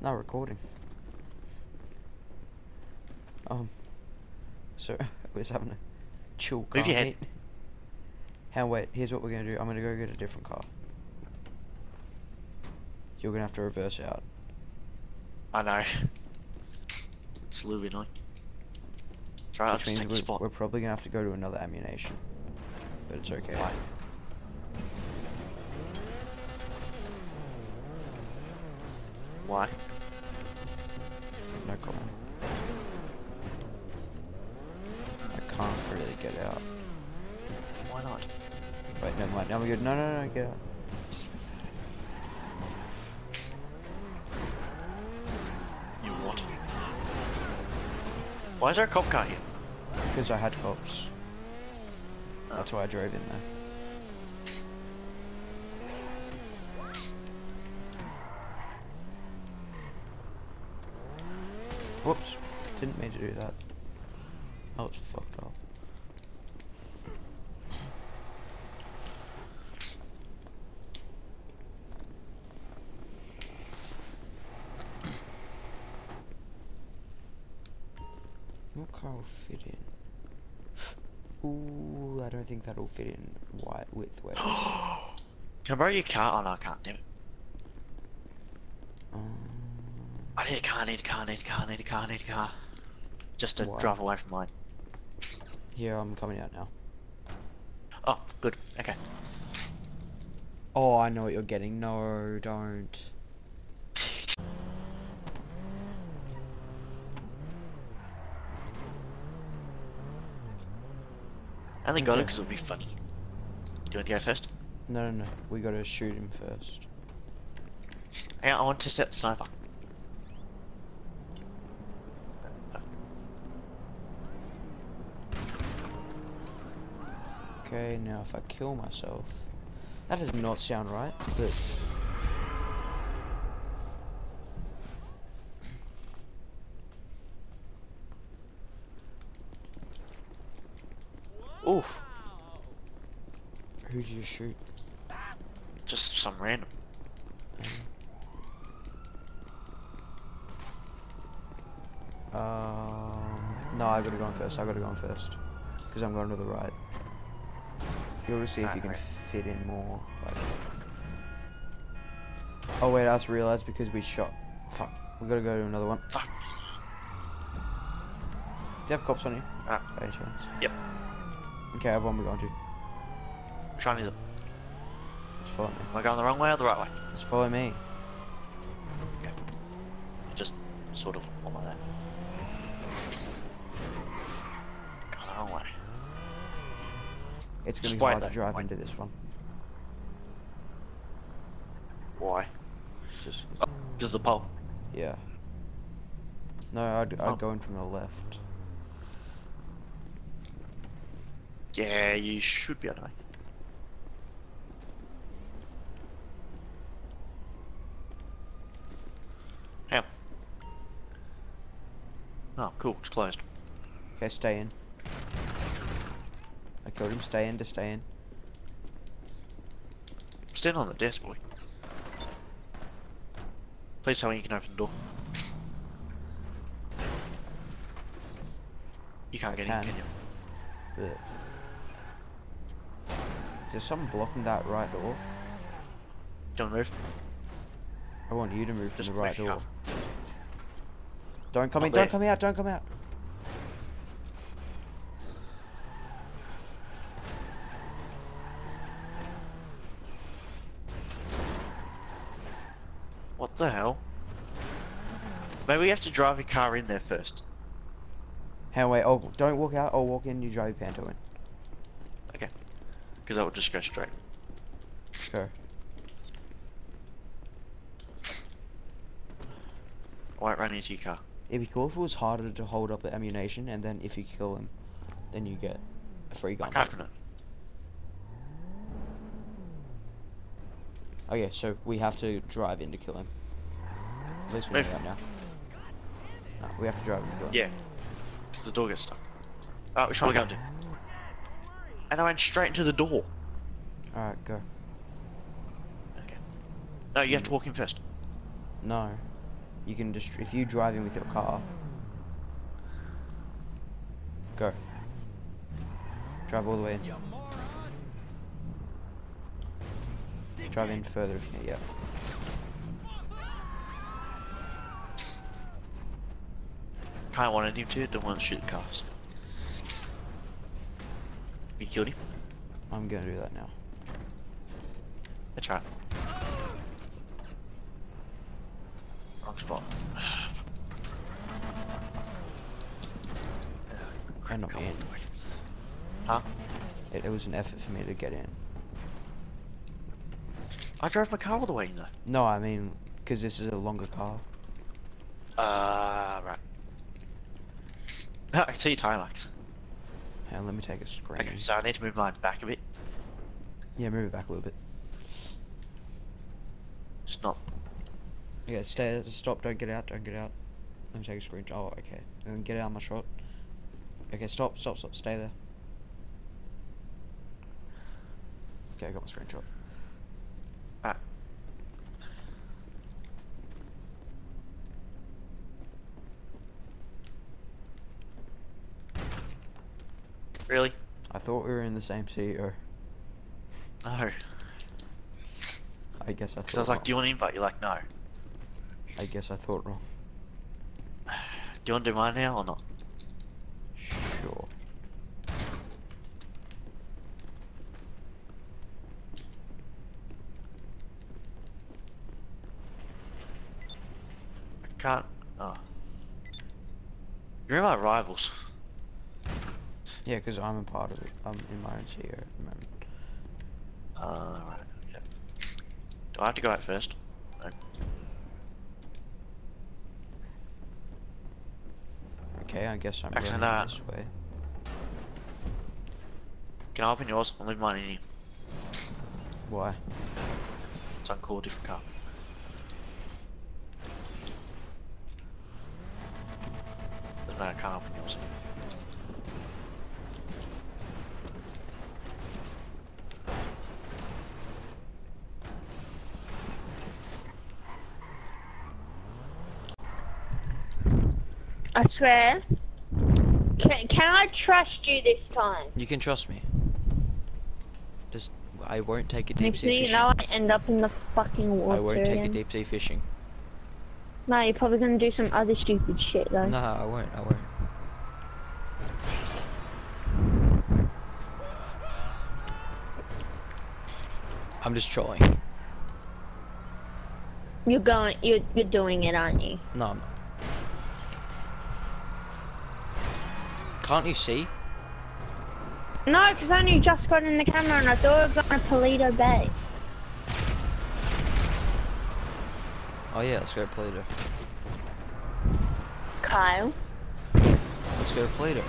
No recording. Um. So we're just having a chill car Move your head. meet. How wait? Here's what we're gonna do. I'm gonna go get a different car. You're gonna have to reverse out. I know. It's a little bit annoying. Try I'll Which just means take the we're, spot. we're probably gonna have to go to another Ammu-Nation. But it's okay. Why? Why? Wait, never mind. Now we're good. No, no, no, get out. You what? Why is there a cop car here? Because I had cops. Oh. That's why I drove in there. Whoops. Didn't mean to do that. Oh, it's fucked up. What will fit in? Ooh, I don't think that'll fit in white width way. Can I borrow your car? Oh no, I can't, damn it. um, I need a car, I need a car, I need a car, I need a car, I need a car. Just to Why? drive away from mine. yeah, I'm coming out now. Oh, good, okay. Oh, I know what you're getting. No, don't. I only got it Okay. because it would be funny. Do you want to go first? No, no, no. We gotta shoot him first. On, I want to set the sniper. Okay, now if I kill myself. That does not sound right, but. Oof, Who'd you shoot? just some random. Um. No, I gotta go on first. I gotta go on first. Because I'm going to the right. You'll see if you can fit in more. Like... Oh, wait, I just realized because we shot. Fuck. We gotta go to another one. Fuck. Do you have cops on you? Ah. By any chance? Yep. Okay, I have one we're going to. Which one is it? Just follow me. Am I going the wrong way or the right way? Just follow me. Okay. Just sort of one like that. Going the wrong way. It's gonna Just be hard to drive wait. into this one. Why? Just oh, Because the pole. yeah. No, I'd I'd Oh. go in from the left. Yeah, you should be able to make it. Oh, cool, it's closed. Okay, stay in. I killed him. Stay in. To stay in. Stand on the desk, boy. Please tell me you can open the door. You can't get in, Can. can you? But is someone blocking that right door? Don't move? I want you to move from the right door. car. Don't come Not in. Don't come out. Don't come out. What the hell? Maybe we have to drive a car in there first. Hang on, wait. Oh, don't walk out. I'll walk in. You drive your Panto in. Okay. Because that would just go straight. I won't run into your car. It'd be cool if it was harder to hold up the Ammu-Nation, and then if you kill him, then you get a free I gun. can't it. Okay, so we have to drive in to kill him. At least we know that now. No, we have to drive in to kill him. Yeah. Because the door gets stuck. Alright, which one are we Okay. going to? And I went straight into the door. Alright, go. Okay. No, you have to walk in first. No. You can just if you drive in with your car. Go. Drive all the way in. Drive in further if you need, yeah. Kinda wanted him to, don't want to shoot the cars. You killed him? I'm gonna do that now. That's right. Wrong spot. And not in. Huh? It, it was an effort for me to get in. I drove my car all the way in though. No, I mean, because this is a longer car. Uh, right. I can see your tire marks. Let me take a screen. Okay, so I need to move mine back a bit. Yeah, move it back a little bit. Just not. Okay, stay, stop, don't get out, don't get out. Let me take a screenshot. Oh, okay. And then get out of my shot. Okay, stop, stop, stop, stay there. Okay, I got my screenshot. Really? I thought we were in the same CEO. No. I guess I thought Because I was like, wrong. do you want an invite? You're like, no. I guess I thought wrong. Do you want to do mine now or not? Sure. I can't. Oh. You're my rivals. Yeah, because I'm a part of it. I'm in my own CEO at the moment. Uh, right. Do I have to go out first? No. Okay, I guess I'm Actually, no. this way. Can I open yours? I'll leave mine in here. Why? It's on call different car. Doesn't matter, I can't open yours. I swear. Can, can I trust you this time? You can trust me. Just, I won't take it deep Next sea thing you fishing. know, I end up in the fucking water I won't take again. deep sea fishing. No, you're probably gonna do some other stupid shit though. No, I won't. I won't. I'm just trolling. You're going. You're you're doing it, aren't you? No, I'm not. Can't you see? No, because I only just got in the camera and I thought it was on a Paleto Bay. Oh yeah, let's go to Paleto. Kyle, Let's go to Paleto.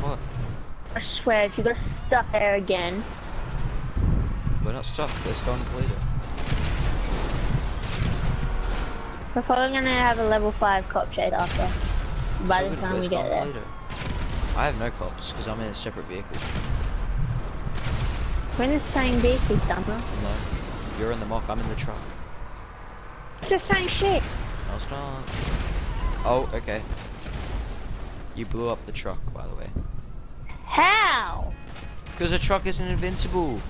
What? I swear, if you got stuck there again, We're not stuck. Let's go on to Paleto. we're probably gonna have a level five cop shade after. By So the time we get there. Paleto. I have no cops because I'm in a separate vehicle. We're in the same vehicle, Summer. No, you're in the MOC. I'm in the truck. It's the same shit. No, it's not. Oh, okay. You blew up the truck, by the way. How? Because the truck isn't invincible.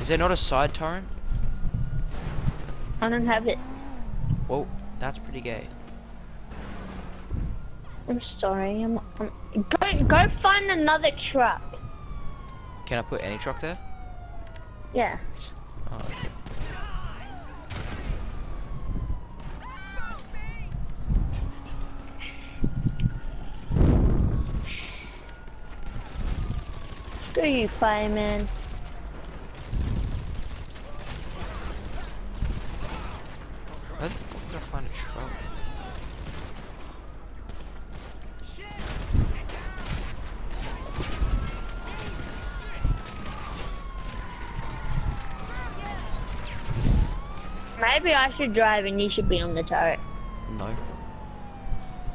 Is there not a side turret? I don't have it. Well, that's pretty gay. I'm sorry. I'm, I'm go go find another truck. Can I put any truck there? Yeah. Oh, okay. Screw you, fireman. Where the fuck did I find a truck? Maybe I should drive and you should be on the turret. No,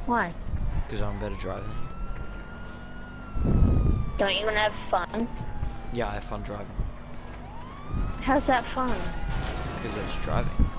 Why? because I'm better driving. Don't you want to have fun? Yeah, I have fun driving. How's that fun? Because it's driving.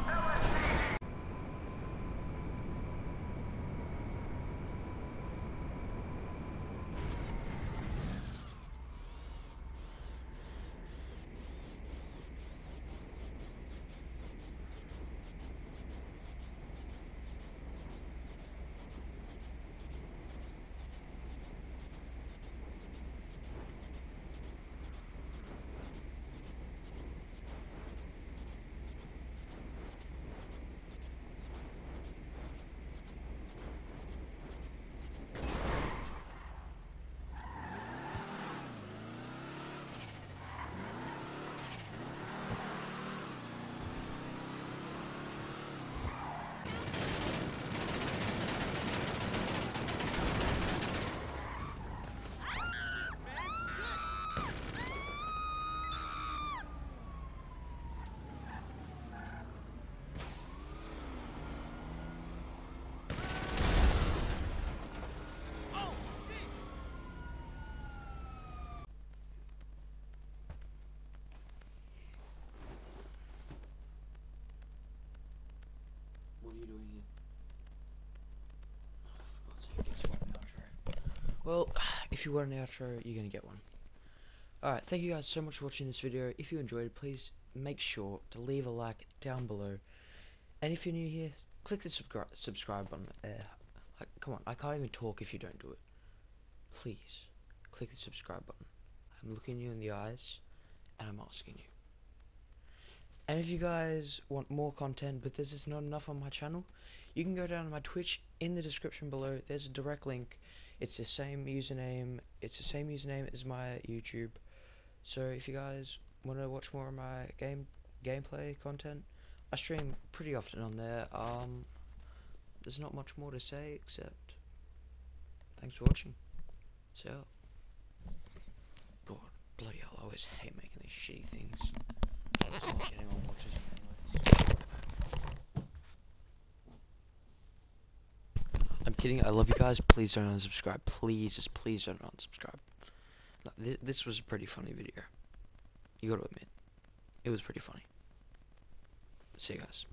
What are you doing here? Well, if you want an outro, you're gonna get one. Alright, thank you guys so much for watching this video. If you enjoyed please make sure to leave a like down below. And if you're new here, click the subscribe subscribe button. Uh, like, come on, I can't even talk if you don't do it. Please, click the subscribe button. I'm looking you in the eyes, and I'm asking you. And if you guys want more content, but this is not enough on my channel, you can go down to my Twitch in the description below. There's a direct link. It's the same username. It's the same username as my YouTube. So if you guys want to watch more of my game gameplay content, I stream pretty often on there. Um, there's not much more to say except thanks for watching. So, God, bloody hell, I always hate making these shitty things. I'm kidding. I love you guys. Please don't unsubscribe. Please, just please don't unsubscribe. This, this was a pretty funny video. You gotta admit. It was pretty funny. See you guys.